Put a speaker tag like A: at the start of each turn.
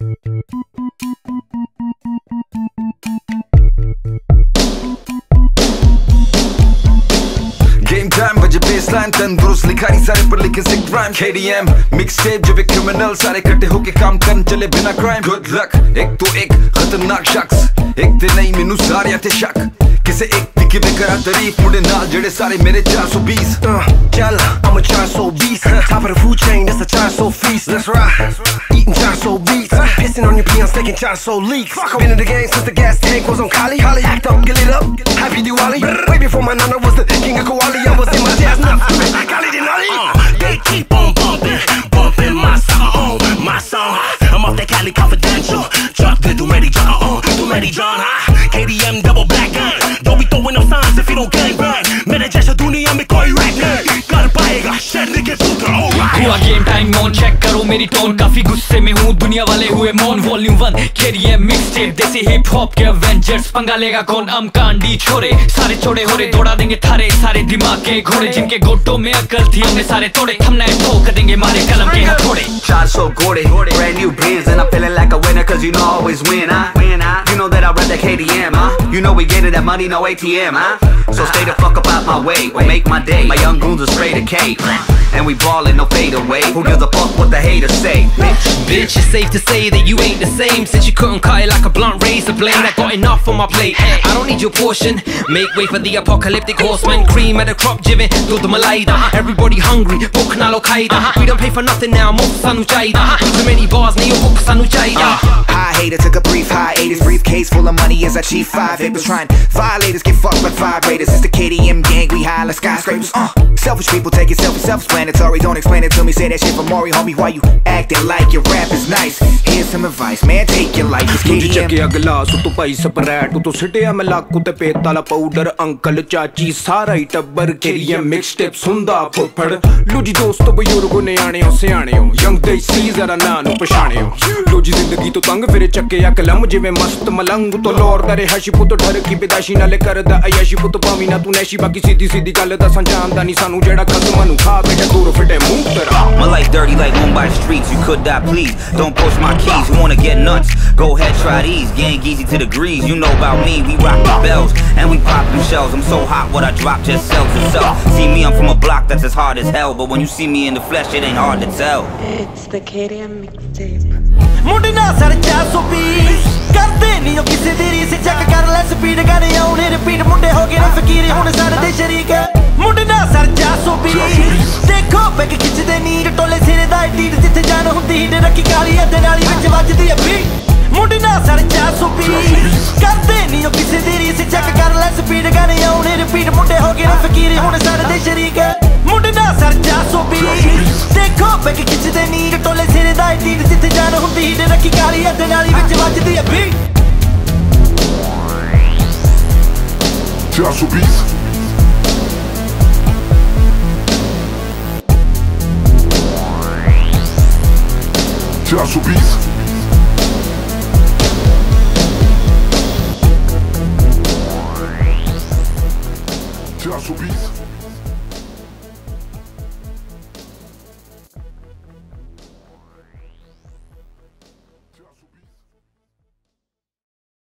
A: KDM mix tape भी criminal सारे इकट्ठे होके काम करन चले बिना क्राइम गुड लक एक तो एक खतरनाक शख्स। एक ते नहीं, मेनू सारे थे शक। ਕਿਸੇ ਇੱਕ ਦੀ ਕਿਵੇਂ ਕਰਾਂ ਤਾਰੀਫ? ਮੁੰਡੇ ਨਾਲ ਜਿਹੜੇ ਸਾਰੇ ਮੇਰੇ 420
B: ਚੱਲ I'm a 420 top of the food chain that's a 400 feast that's right. Eating 400 beats pissing on your peons taking 400 leaks. Been in the game since the gas tank was on Kali Holly act up get lit up. Happy Diwali. Way before my nana was the king of Kawali I was in my jazz now Kali Denali
C: uh, they keep on bumping bumping my song my song I'm off that Cali confidential. Drop good do ready John uh, do ready John uh. KDM double black Up signs if you don't gang bang. मेरे जैसा दुनिया में कोई rack नहीं कर पाएगा शहर के पुत्र alright.
D: हुआ गेम टाइम ऑन चेक करो मेरी टोन काफ़ी गुस्से में हूँ दुनिया वाले हुए मौन volume one खेरिए mix tape desi hip hop के एवेंजर्स पंगा लेगा कौन हम कांडी छोरे सारे छोड़े हो रे दौड़ा देंगे थारे सारे दिमाग के घोड़े जिनके गोटों में अकल थी हमने सारे तोड़े थमने ठोक देंगे मारे कलम के हथौड़े
E: Shot so gory, brand new beers and I'm feeling like a winner cause you know I always win, huh? Win, huh? You know that I rep that KDM, huh? You know we getting that money, no ATM, huh? So stay the fuck up out my way or make my day. My young goons are straight to K. And we ballin', no fade away. Who gives a fuck what the haters say, bitch?
F: Bitch, it's safe to say that you ain't the same Since you couldn't cut it like a blunt razor blade I got enough on my plate I don't need your portion Make way for the apocalyptic horseman Cream at the crop jibbing, do the malaida Everybody hungry, book na Al-Qaeda We don't pay for nothing now, more sanu chaida Too many bars, need book sanu chaida uh,
G: High hater took a brief hiatus. Briefcase full of money as I chief five hitters. Trying violators get fucked like vibrators. It's the KDM gang, we high like skyscrapers. Uh, selfish people take it self self-explanatory. Don't explain it to me, say that shit for Maury, homie. Why you acting like your rap is nice? Here's some advice, man. Take your life. It's
H: ਦੂਜੀ
G: KDM.
H: ਚੱਕਿਆ glass ਉਤੋਂ ਪਾਈ separate ਉਤੋਂ ਸਿੱਟਿਆ ਮੈਂ ਲਾਕੂ ਤੇ ਪੇਤਾਲਾ powder uncle ਚਾਚੀ ਸਾਰਾ ਹੀ ਟੱਬਰ ਕੇਰੀਏ mix tip ਸੁੰਦਾ ਫੁੱਫੜ ਲੋ ਜੀ ਦੋਸਤੋ ਬਜ਼ੁਰਗੋ ਨਿਆਣਿਓ ਸਿਆਣਿਓ ਯੰਗ ਦੇਸੀ ਜ਼ਰਾ ਨਾਂ ਨੂੰ ਪਛਾਣਿਓ ਲੋ ਜੀ ਜ਼ਿੰਦਗੀ ਤੋਂ ਤੰਗ ਫਿਰੇ ਚੱਕਿਆ ਕਲਮ ਜਿਵੇਂ ਮਸਤ ਮਲੰਗ ਤੋਂ ਲੋਰ ਦਾ ਰਿਹਾ ਸੀ ਪੁੱਤ ਠਰ ਕੀ ਬਿਦਾਸ਼ੀ ਨਾਲੇ ਕਰਦਾ ਅਯਾਸ਼ੀ ਪੁੱਤ ਪਾਵੀ ਨਾ ਤੂੰ ਨੈਸ਼ੀ ਬਾਕੀ ਸਿੱਧੀ ਸਿੱਧੀ ਗੱਲ ਦੱਸਾਂ ਜਾਣਦਾ ਨਹੀਂ ਸਾਨੂੰ ਜਿਹੜਾ ਖਸਮਾਂ ਨੂੰ ਖਾ ਬੇਟਾ ਦੂਰ ਫਿੱਟੇ ਮੂੰਹ ਤੇਰਾ
E: My life dirty like Mumbai streets. You could die, please. Don't push my keys. You wanna get nuts? Go ahead, try these. Gang easy to the grease. You know about me. We rock the bells and we pop them shells. I'm so hot, what I drop just sells itself. See me, I'm from a block that's as hard as hell. But when you see me in the flesh, it ain't hard to tell.
I: It's the KDM mixtape.
C: ਮੁੰਡੇ ਨਾ sir 420 ਕਰਦੇ ਨਹੀਂ ਉਹ ਕਿਸੇ ਦੀ ਰੀਸ check ਕਰ ਲੈ speed ਗਾਣੇ ਆਉਣੇ ਰਿਪੀਟ ਮੁੰਡੇ ਹੋ ਗਏ ਨੇ ਫਕੀਰ, ਹੁਣ ਸਾਡੇ ਸ਼ਰੀਕ। ਮੁੰਡੇ ਨਾ ਸਰ 420 ਦੇਖੋ ਬੈਗ ਖਿੱਚਦੇ ਨੀਰ ਟੋਲੇ ਸਿਰੇ ਦਾ ਢੀਡ ਜਿੱਥੇ ਜਾਨ ਹੁੰਦੀ ਹੀਡ ਰੱਖੀ ਕਾਲੀ ਅੱਧ ਨਾਲੀ ਵਿੱਚ ਵੱਜਦੀ ਆ ਮੁੰਡੇ ਨਾ ਸਰ 420 ਕਰਦੇ ਨਹੀਂ ਉਹ ਕਿਸੇ ਦੀ ਰੀਸ ਚੈੱਕ ਕਰ ਲੈ ਸਪੀਡ ਗਾਣੇ ਆਉਣੇ ਰਿਪੀਟ ਮੁੰਡੇ ਹੋ ਗਏ ਨੇ ਫਕੀਰ, ਹੁਣ ਸਾਡੇ ਸ਼ਰੀਕ। ਮੁੰਡੇ ਨਾ ਸਰ 420 ਦੇਖੋ ਬੈਗ ਹੁੰਦੀ ਹੀਡ ਰੱਖੀ ਕਾਲੀ ਅੱਧ ਨਾਲੀ ਵਿੱਚ ਵੱਜਦੀ ਆ ਵੀ
J: Tiasso Beats. Tiasso Beats. Tiasso Beats.